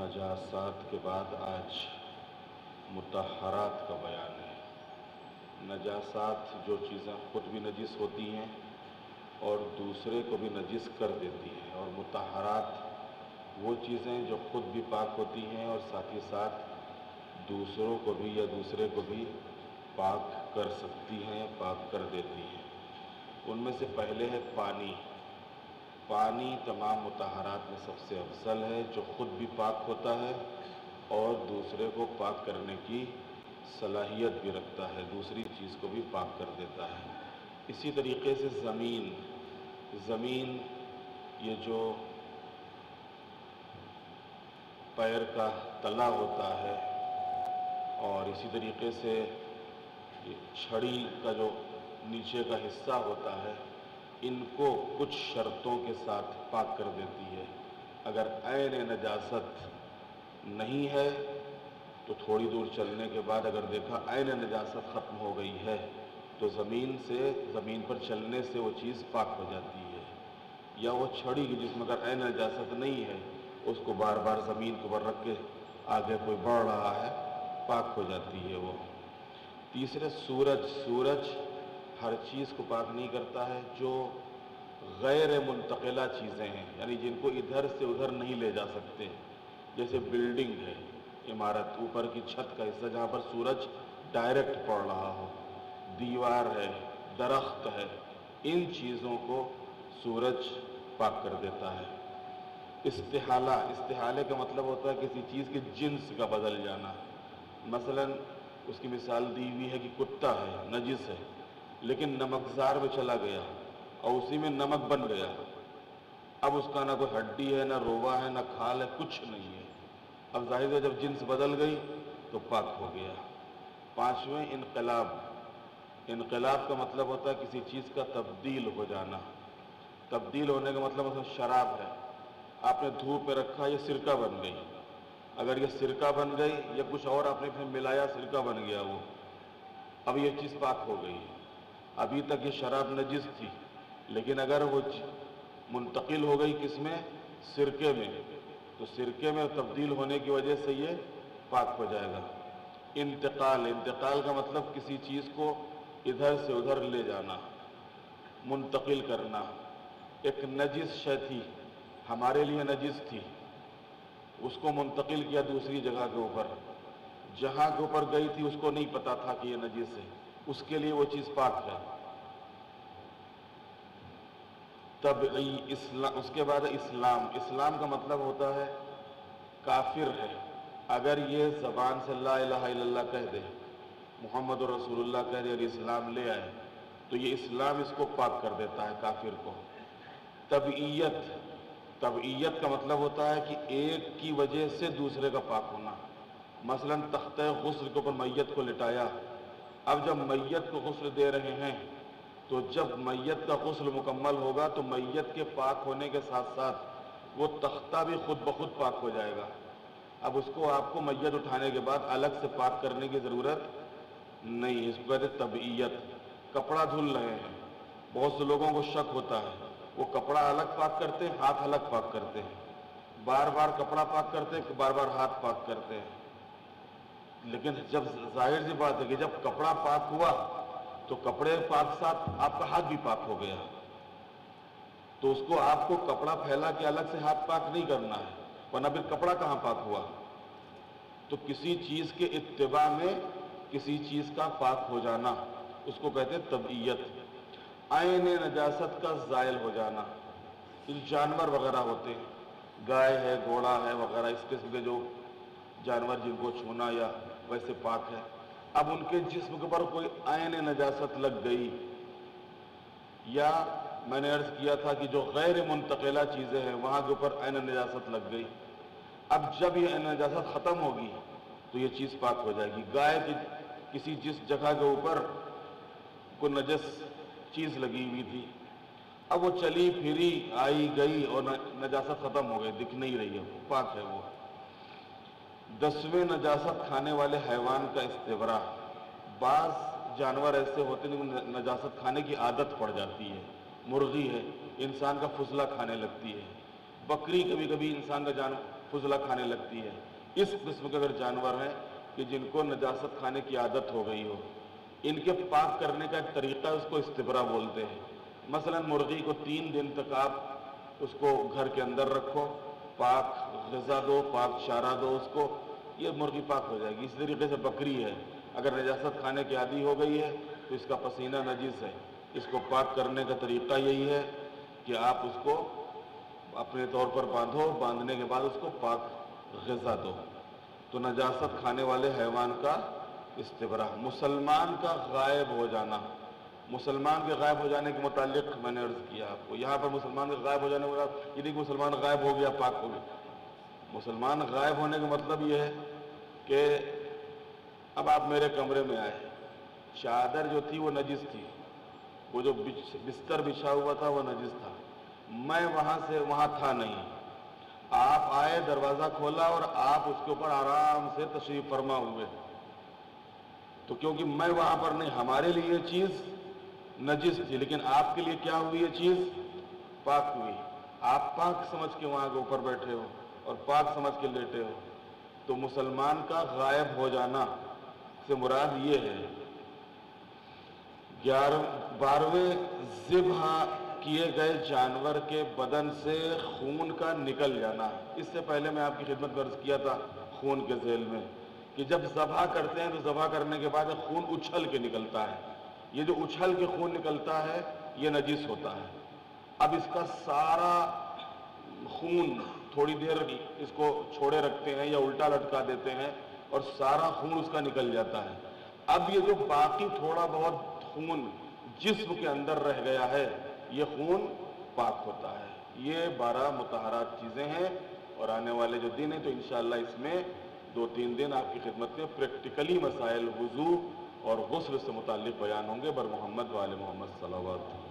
नजासात के बाद आज मुतहरात का बयान है नजासात जो चीज़ें ख़ुद भी नजिस होती हैं और दूसरे को भी नजिस कर देती हैं और मुतहरात वो चीज़ें जो ख़ुद भी पाक होती हैं और साथ ही साथ दूसरों को भी या दूसरे को भी पाक कर सकती हैं पाक कर देती हैं। उनमें से पहले है पानी। पानी तमाम मुतहरात में सबसे अफजल है, जो ख़ुद भी पाक होता है और दूसरे को पाक करने की सलाहियत भी रखता है, दूसरी चीज़ को भी पाक कर देता है। इसी तरीके से ज़मीन। ज़मीन ये जो पैर का तला होता है और इसी तरीके से छड़ी का जो नीचे का हिस्सा होता है, इनको कुछ शर्तों के साथ पाक कर देती है। अगर ऐन नजासत नहीं है तो थोड़ी दूर चलने के बाद अगर देखा ऐन नजासत ख़त्म हो गई है तो ज़मीन से, ज़मीन पर चलने से वो चीज़ पाक हो जाती है। या वो छड़ी की जिसमें अगर ऐन नजासत नहीं है, उसको बार बार ज़मीन के ऊपर रख के आगे कोई बढ़ रहा है, पाक हो जाती है वो। तीसरे सूरज सूरज हर चीज़ को पाक नहीं करता है, जो गैर मुंतकिला चीज़ें हैं, यानी जिनको इधर से उधर नहीं ले जा सकते। जैसे बिल्डिंग है, इमारत, ऊपर की छत का हिस्सा, जहाँ पर सूरज डायरेक्ट पड़ रहा हो। दीवार है, दरख्त है, इन चीज़ों को सूरज पाक कर देता है। इस्तेहाला, इस्तेहाले का मतलब होता है किसी चीज़ के जिन्स का बदल जाना। मसलन उसकी मिसाल दी हुई है कि कुत्ता है, नजिस है, लेकिन नमकजार में चला गया और उसी में नमक बन गया। अब उसका ना कोई हड्डी है, ना रोवा है, ना खाल है, कुछ नहीं है। अब ज़ाहिर है जब जिन्स बदल गई तो पाक हो गया। पाँचवें इनकलाब। इनकलाब का मतलब होता है किसी चीज़ का तब्दील हो जाना। तब्दील होने का मतलब मतलब शराब है। आपने धूप में रखा, ये सिरका बन गई। अगर ये सिरका बन गई, या कुछ और आपने फिर मिलाया, सिरका बन गया वो। अब ये चीज़ पाक हो गई। अभी तक ये शराब नजिस थी, लेकिन अगर वो मुंतकिल हो गई किसमें सिरके में। तो सिरके में तब्दील होने की वजह से ये पाक हो जाएगा। इंतकाल। इंतकाल का मतलब किसी चीज़ को इधर से उधर ले जाना, मुंतकिल करना। एक नजिस शय थी, हमारे लिए नजिस थी। उसको मुंतकिल किया दूसरी जगह के ऊपर। जहाँ के ऊपर गई थी, उसको नहीं पता था कि ये नजिस है उसके लिए वो चीज़ पाक है। तब इस्लाम उसके बाद इस्लाम। इस्लाम का मतलब होता है, काफिर है। अगर ये ज़बान से ला कह दे, मोहम्मद रसूलुल्लाह कह दे और इस्लाम ले आए तो ये इस्लाम इसको पाक कर देता है, काफिर को। तबीयत तबीयत का मतलब होता है कि एक की वजह से दूसरे का पाक होना। मसलन तख्त गसल के ऊपर मैयत को लिटाया। अब जब मैयत को गसल दे रहे हैं तो जब मैयत का गस्ल मुकम्मल होगा तो मैयत के पाक होने के साथ साथ वो तख्ता भी खुद ब खुद पाक हो जाएगा। अब उसको आपको मैयत उठाने के बाद अलग से पाक करने की ज़रूरत नहीं इसको कहते तबीयत। कपड़ा धुल रहे हैं। बहुत से लोगों को शक होता है। वो कपड़ा अलग पाक करते हैं, हाथ अलग पाक करते हैं। बार बार कपड़ा पाक करते हैं बार बार हाथ पाक करते हैं। लेकिन जब ज़ाहिर सी बात है कि जब कपड़ा पाक हुआ तो कपड़े पाक साथ आपका हाथ भी पाक हो गया। तो उसको आपको कपड़ा फैला के अलग से हाथ पाक नहीं करना है, वरना फिर कपड़ा कहाँ पाक हुआ? तो किसी चीज़ के इत्तबा में किसी चीज़ का पाक हो जाना, उसको कहते हैं तबीयत। आयन नजासत का ज़ायल हो जाना। इन जानवर वगैरह होते, गाय है, घोड़ा है वगैरह, इस किस्म के जो जानवर जिनको छूना या वैसे पाक है। अब उनके जिस्म के ऊपर कोई आयन नजासत लग गई। या मैंने अर्ज़ किया था कि जो गैर मुंतकिला चीज़ें हैं, वहाँ के ऊपर आयन नजासत लग गई। अब जब ये नजासत ख़त्म होगी तो ये चीज़ पाक हो जाएगी। गाय की किसी जिस जगह के ऊपर को नजस चीज़ लगी हुई थी। अब वो चली फिरी, आई, गई और नजासत ख़त्म हो गई, दिख नहीं रही है, पाक है वो। दसवें नजासत खाने वाले हैवान का इस्तेवरा। बास जानवर ऐसे होते हैं जिनको नजासत खाने की आदत पड़ जाती है। मुर्गी है, इंसान का फुजला खाने लगती है। बकरी कभी कभी इंसान का जान फुजला खाने लगती है। इस किस्म के अगर जानवर हैं कि जिनको नजासत खाने की आदत हो गई हो इनके पाक करने का तरीका उसको इस्तिबरा बोलते हैं। मसलन मुर्गी को तीन दिन तक आप उसको घर के अंदर रखो, पाक गज़ा दो, पाक चारा दो उसको, ये मुर्गी पाक हो जाएगी। इस तरीके से बकरी है। अगर नजास्त खाने की आदि हो गई है तो इसका पसीना नजीस है। इसको पाक करने का तरीका यही है कि आप उसको अपने तौर पर बांधो, बांधने के बाद उसको पाक गज़ा दो। तो नजास्त खाने वाले हैवान का इस्तेबरा मुसलमान का गायब हो जाना। मुसलमान के गायब हो जाने के मुतालिक मैंने अर्ज़ किया आपको। यहाँ पर मुसलमान के गायब हो जाने के यदि मुसलमान गायब हो गया पाक हो गया मुसलमान गायब होने का मतलब ये है कि अब आप मेरे कमरे में आए। चादर जो थी वो नजिस थी। वो जो बिस्तर बिछा हुआ था वो नजिस था। मैं वहाँ से, वहाँ था नहीं। आप आए, दरवाज़ा खोला और आप उसके ऊपर आराम से तशरीफ़ फरमा हुए। तो क्योंकि मैं वहाँ पर नहीं, हमारे लिए चीज़ नजिस थी, लेकिन आपके लिए क्या हुई है चीज़? पाक हुई। आप पाक समझ के वहाँ के ऊपर बैठे हो और पाक समझ के लेटे हो। तो मुसलमान का गायब हो जाना से मुराद ये है। ग्यारह, बारहवें जिबा किए गए जानवर के बदन से खून का निकल जाना। इससे पहले मैं आपकी खिदमत गर्ज किया था खून के जेल में। कि जब जबा करते हैं तो जबा करने के बाद खून उछल के निकलता है। ये जो उछल के खून निकलता है, ये नजीस होता है। अब इसका सारा खून थोड़ी देर इसको छोड़े रखते हैं या उल्टा लटका देते हैं और सारा खून उसका निकल जाता है। अब ये जो बाकी थोड़ा बहुत खून जिस्म के अंदर रह गया है, ये खून पाक होता है। ये बारह मुतहरात चीज़ें हैं और आने वाले जो दिन है तो इन इसमें दो तीन दिन आपकी खिदमत में प्रैक्टिकली मसाइल वज़ू और गसल से मुतल बयान होंगे बर मोहम्मद वाल मोहम्मद सलावत।